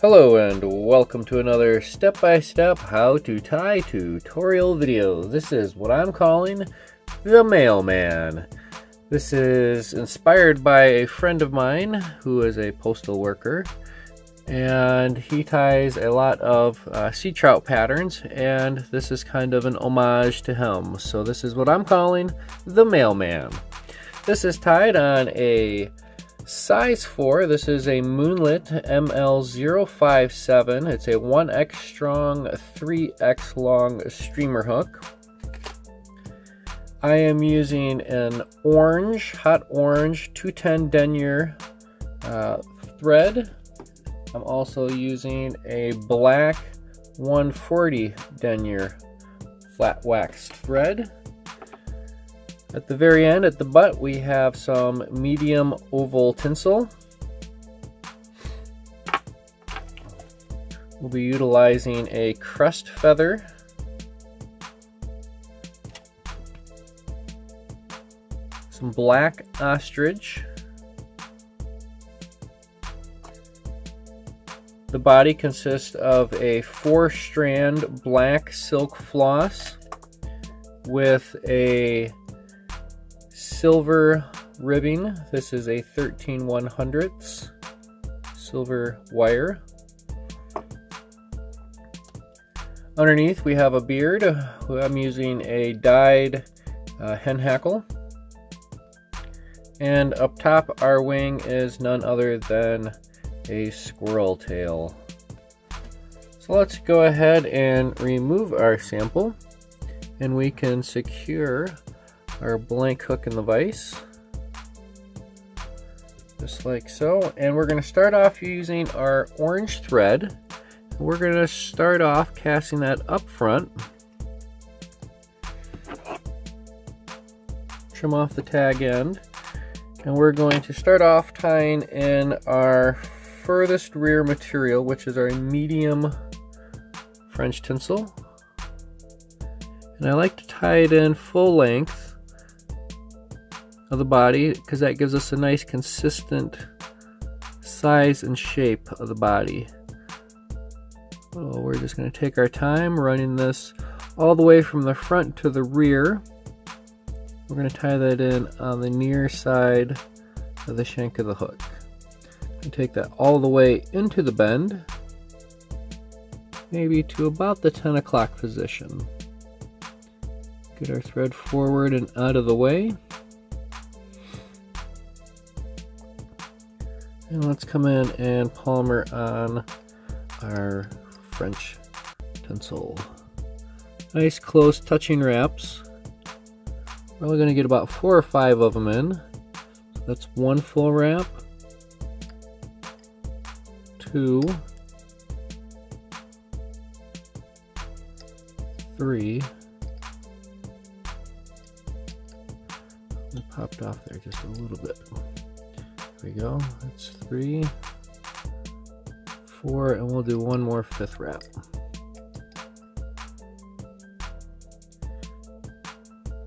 Hello and welcome to another step-by-step how to tie tutorial video. This is what I'm calling the mailman. This is inspired by a friend of mine who is a postal worker and he ties a lot of uh, sea trout patterns and this is kind of an homage to him. So this is what I'm calling the mailman. This is tied on a Size 4, this is a Moonlit ML057. It's a 1x strong, 3x long streamer hook. I am using an orange, hot orange 210 denier uh, thread. I'm also using a black 140 denier flat waxed thread. At the very end, at the butt, we have some medium oval tinsel. We'll be utilizing a crest feather. Some black ostrich. The body consists of a four strand black silk floss with a silver ribbing. This is a 13 100ths silver wire. Underneath we have a beard. I'm using a dyed uh, hen hackle. And up top our wing is none other than a squirrel tail. So let's go ahead and remove our sample and we can secure our blank hook in the vise. Just like so. And we're going to start off using our orange thread. We're going to start off casting that up front. Trim off the tag end. And we're going to start off tying in our furthest rear material which is our medium French tinsel. And I like to tie it in full length of the body because that gives us a nice consistent size and shape of the body. We're just going to take our time running this all the way from the front to the rear. We're going to tie that in on the near side of the shank of the hook. Take that all the way into the bend, maybe to about the 10 o'clock position. Get our thread forward and out of the way. And let's come in and palmer on our French tinsel. Nice close touching wraps. We're only going to get about four or five of them in. That's one full wrap. Two. Three. It popped off there just a little bit. There we go. That's three, four, and we'll do one more fifth wrap.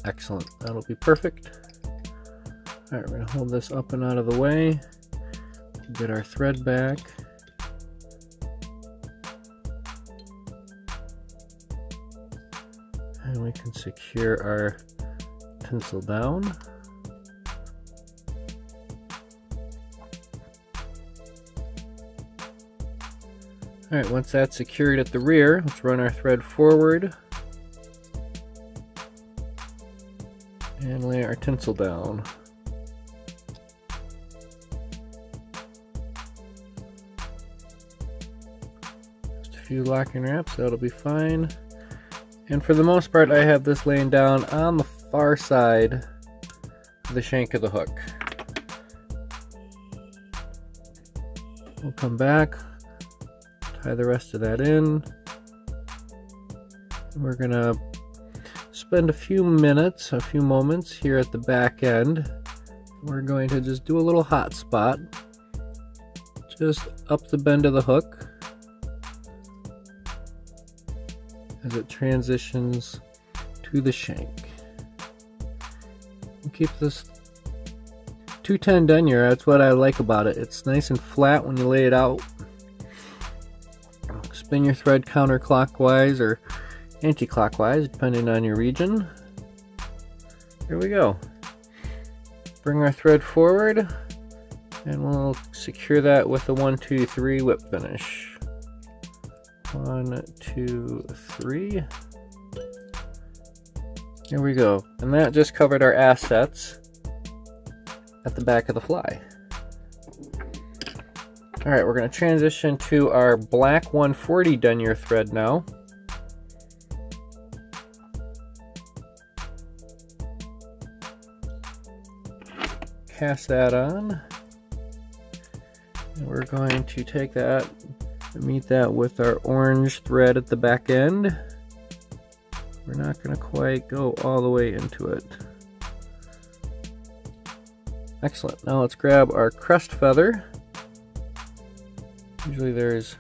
Excellent. That'll be perfect. All right, we're gonna hold this up and out of the way. Get our thread back. And we can secure our tinsel down. Alright, once that's secured at the rear, let's run our thread forward and lay our tinsel down. Just a few locking wraps, that'll be fine. And for the most part, I have this laying down on the far side of the shank of the hook. We'll come back, tie the rest of that in. We're gonna spend a few minutes, a few moments here at the back end. We're going to just do a little hot spot, just up the bend of the hook as it transitions to the shank. We'll keep this 210 denier, that's what I like about it. It's nice and flat when you lay it out spin your thread counterclockwise or anti-clockwise depending on your region. Here we go. Bring our thread forward and we'll secure that with a one, two, three whip finish. One, two, three. Here we go. And that just covered our assets at the back of the fly. All right, we're going to transition to our black 140 denier thread now. Cast that on. And we're going to take that and meet that with our orange thread at the back end. We're not going to quite go all the way into it. Excellent. Now let's grab our crest feather. Usually there's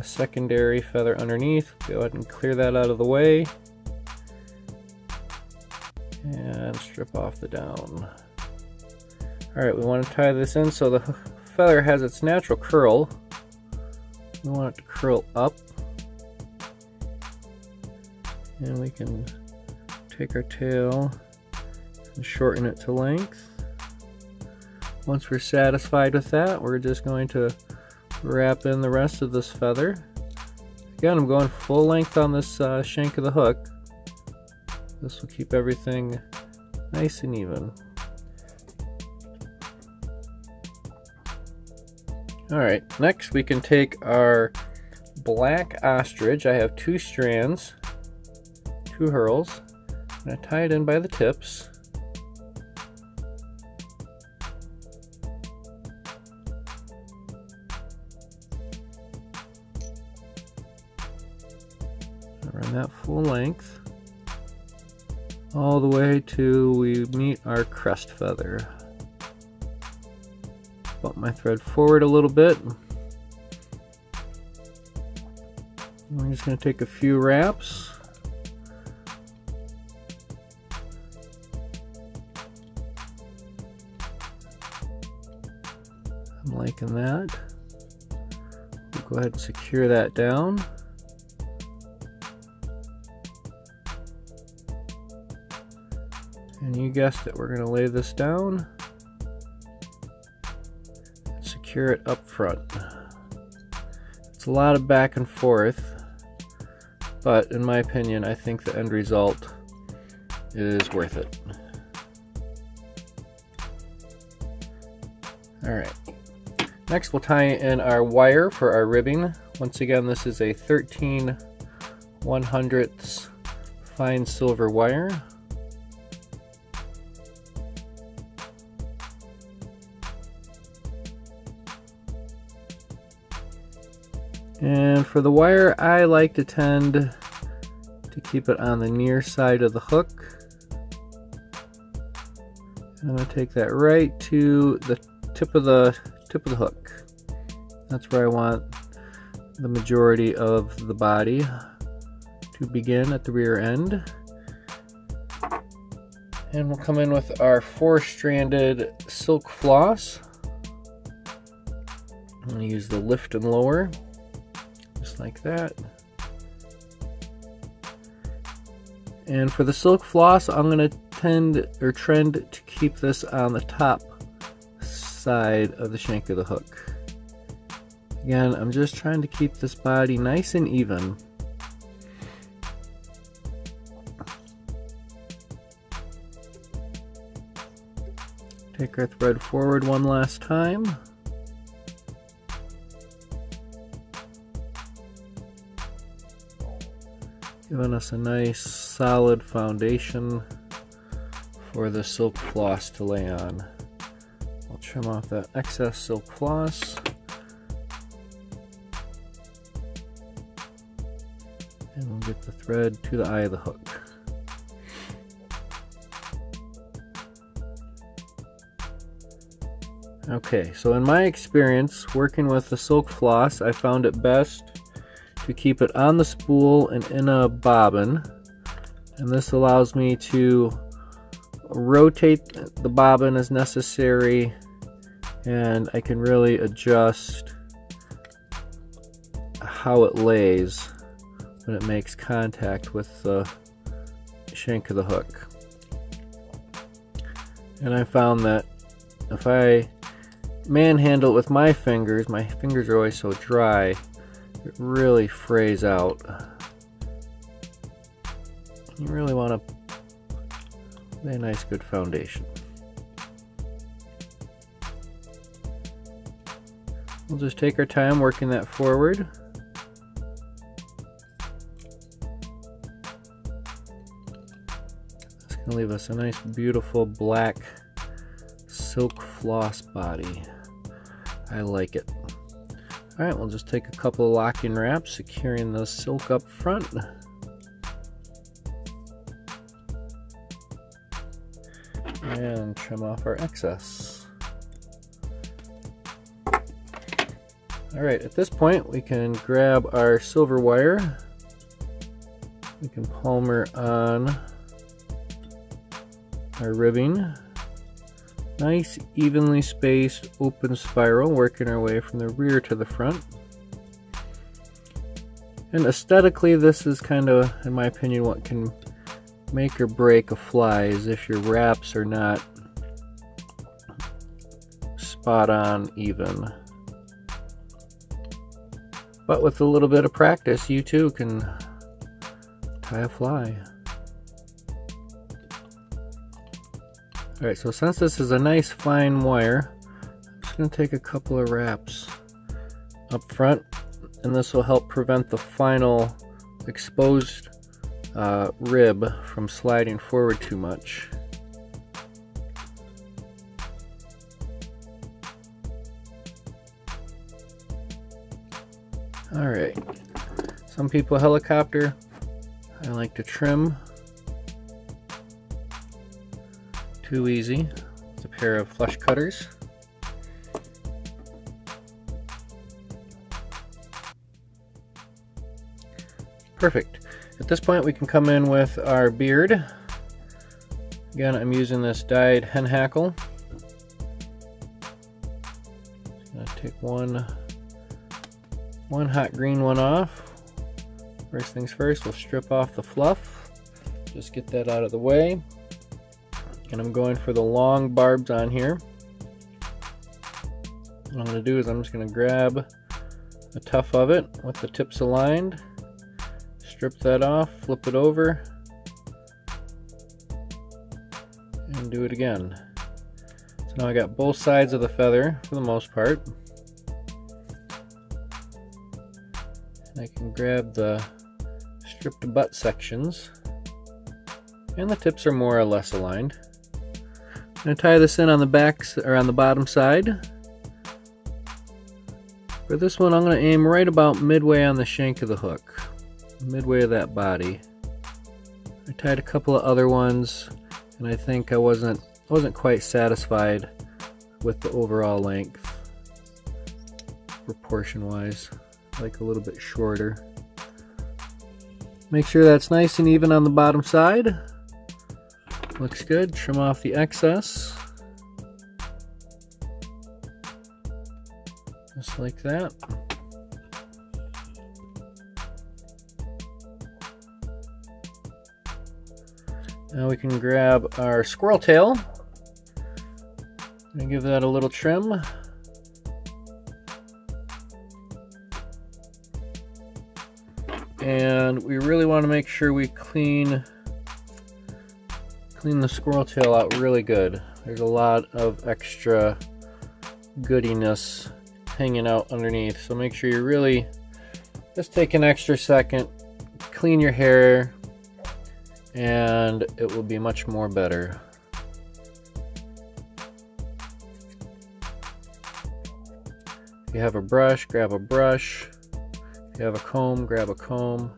a secondary feather underneath. Go ahead and clear that out of the way. And strip off the down. Alright, we want to tie this in so the feather has its natural curl. We want it to curl up. And we can take our tail and shorten it to length. Once we're satisfied with that, we're just going to wrap in the rest of this feather. Again, I'm going full length on this uh, shank of the hook. This will keep everything nice and even. Alright, next we can take our black ostrich. I have two strands, two herls, and I tie it in by the tips. Run that full length all the way to we meet our crest feather. Bump my thread forward a little bit. I'm just going to take a few wraps. I'm liking that. We'll go ahead and secure that down. And you guessed it, we're going to lay this down, secure it up front. It's a lot of back and forth, but in my opinion, I think the end result is worth it. Alright, next we'll tie in our wire for our ribbing. Once again, this is a 13 100ths fine silver wire. And for the wire, I like to tend to keep it on the near side of the hook. I'm to take that right to the tip of the tip of the hook. That's where I want the majority of the body to begin at the rear end. And we'll come in with our four-stranded silk floss. I'm going to use the lift and lower like that. And for the silk floss, I'm going to tend or trend to keep this on the top side of the shank of the hook. Again, I'm just trying to keep this body nice and even. Take our thread forward one last time. Giving us a nice solid foundation for the silk floss to lay on. I'll trim off that excess silk floss. And we'll get the thread to the eye of the hook. Okay, so in my experience working with the silk floss, I found it best to keep it on the spool and in a bobbin. And this allows me to rotate the bobbin as necessary and I can really adjust how it lays when it makes contact with the shank of the hook. And I found that if I manhandle it with my fingers, my fingers are always so dry, it really frays out. You really want to lay a nice good foundation. We'll just take our time working that forward. It's going to leave us a nice beautiful black silk floss body. I like it. Alright, we'll just take a couple of locking wraps, securing the silk up front. And trim off our excess. Alright, at this point we can grab our silver wire. We can palmer on our ribbing. Nice evenly spaced open spiral working our way from the rear to the front. And aesthetically this is kind of, in my opinion, what can make or break a fly is if your wraps are not spot on even. But with a little bit of practice, you too can tie a fly. Alright, so since this is a nice fine wire, I'm just going to take a couple of wraps up front, and this will help prevent the final exposed uh, rib from sliding forward too much. Alright, some people helicopter, I like to trim. Too easy. It's a pair of flush cutters. Perfect. At this point we can come in with our beard. Again, I'm using this dyed hen hackle. Just gonna take one, one hot green one off. First things first, we'll strip off the fluff. Just get that out of the way. And I'm going for the long barbs on here. What I'm going to do is I'm just going to grab a tuft of it with the tips aligned strip that off, flip it over, and do it again. So now I got both sides of the feather for the most part. And I can grab the stripped butt sections, and the tips are more or less aligned. I'm going to tie this in on the back or on the bottom side. For this one, I'm going to aim right about midway on the shank of the hook midway of that body. I tied a couple of other ones and I think I wasn't wasn't quite satisfied with the overall length proportion wise like a little bit shorter make sure that's nice and even on the bottom side looks good. Trim off the excess. Just like that. Now we can grab our squirrel tail. And give that a little trim. And we really want to make sure we clean clean the squirrel tail out really good. There's a lot of extra goodiness hanging out underneath. So make sure you really just take an extra second, clean your hair, and it will be much more better. If you have a brush, grab a brush. If you have a comb, grab a comb.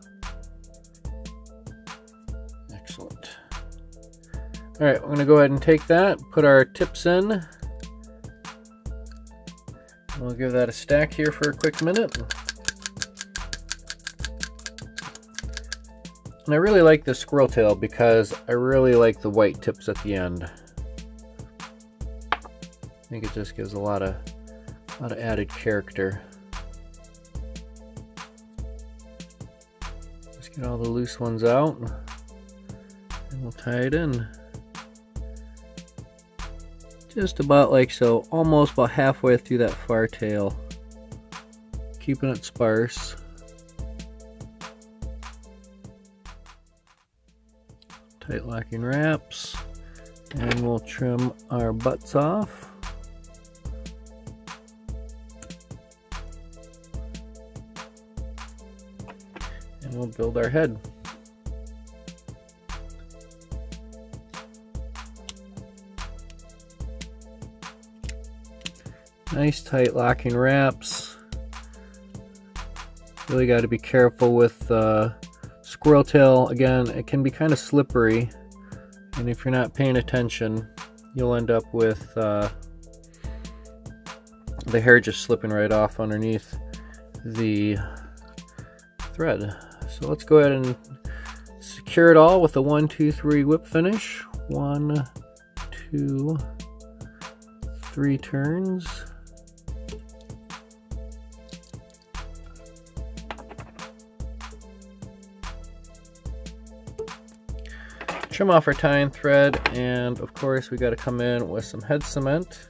All right, we're gonna go ahead and take that, put our tips in. We'll give that a stack here for a quick minute. And I really like the squirrel tail because I really like the white tips at the end. I think it just gives a lot of, a lot of added character. Let's get all the loose ones out. And we'll tie it in. Just about like so, almost about halfway through that far tail. Keeping it sparse. Tight locking wraps. And we'll trim our butts off. And we'll build our head. Nice tight locking wraps. Really got to be careful with uh, squirrel tail. Again, it can be kind of slippery. And if you're not paying attention, you'll end up with uh, the hair just slipping right off underneath the thread. So let's go ahead and secure it all with a one, two, three whip finish. One, two, three turns. Trim off our tying thread and of course we got to come in with some head cement.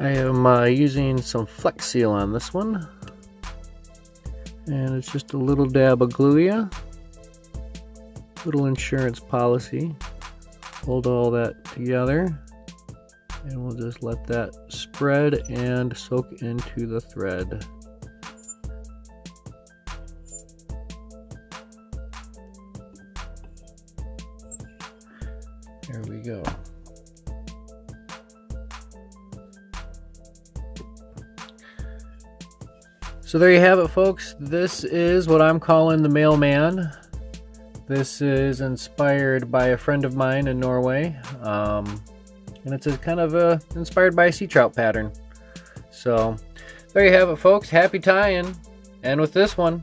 I am uh, using some Flex Seal on this one and it's just a little dab of Gluea, little insurance policy. Hold all that together and we'll just let that spread and soak into the thread. So there you have it, folks. This is what I'm calling the mailman. This is inspired by a friend of mine in Norway. Um, and it's a kind of a, inspired by a sea trout pattern. So there you have it, folks. Happy tying. And with this one,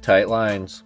tight lines.